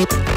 you